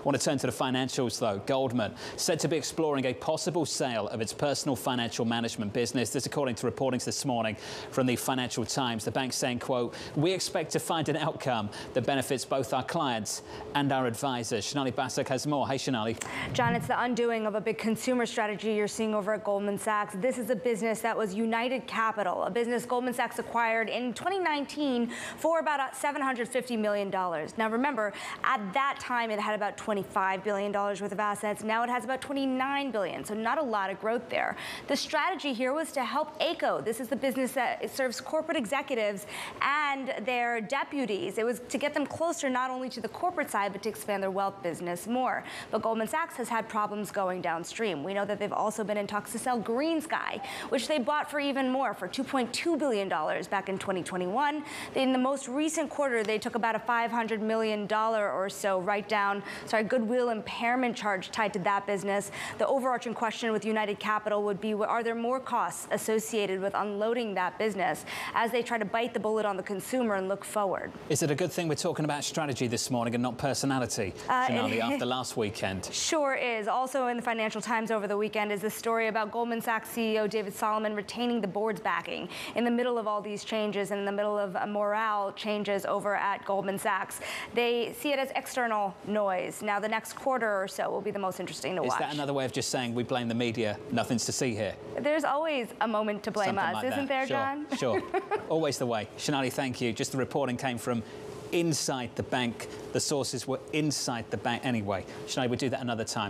I want to turn to the financials though. Goldman said to be exploring a possible sale of its personal financial management business. This according to reportings this morning from the Financial Times. The bank saying, quote, we expect to find an outcome that benefits both our clients and our advisors. Sonali Basak has more. Hey, Sonali. John, it's the undoing of a big consumer strategy you're seeing over at Goldman Sachs. This is a business that was United Capital, a business Goldman Sachs acquired in 2019 for about $750 million. Now, remember, at that time, it had about $25 billion worth of assets. Now it has about 29 billion, so not a lot of growth there. The strategy here was to help Ayco. This is the business that serves corporate executives and their deputies. It was to get them closer not only to the corporate side, but to expand their wealth business more. But Goldman Sachs has had problems going downstream. We know that they've also been in talks to sell GreenSky, which they bought for even more, for $2.2 billion back in 2021. In the most recent quarter, they took about a $500 million or so write down sorry, goodwill impairment charge tied to that business. The overarching question with United Capital would be, are there more costs associated with unloading that business as they try to bite the bullet on the consumer and look forward? Is it a good thing we're talking about strategy this morning and not personality, uh, after last weekend? Sure is. Also in the Financial Times over the weekend is the story about Goldman Sachs CEO David Solomon retaining the board's backing in the middle of all these changes and in the middle of morale changes over at Goldman Sachs. They see it as external noise. Now, the next quarter or so will be the most interesting to Is watch. Is that another way of just saying we blame the media? Nothing's to see here. There's always a moment to blame Something us, like isn't that. there, sure, John? Sure. always the way. Sonali, thank you. Just the reporting came from inside the bank. The sources were inside the bank anyway. Sonali, we'll do that another time.